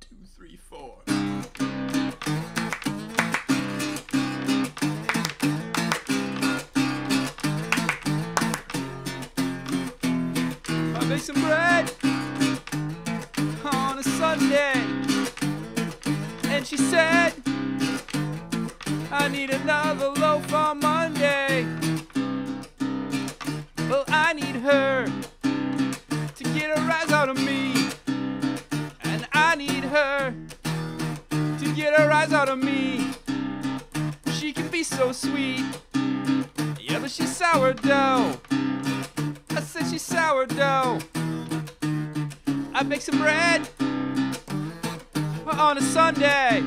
two, three, four. I make some bread on a Sunday, and she said, I need another loaf on Monday. Well, I need her to get a rise out of me, her to get her eyes out of me. She can be so sweet, yeah, but she's sourdough. I said she's sourdough. I bake some bread on a Sunday.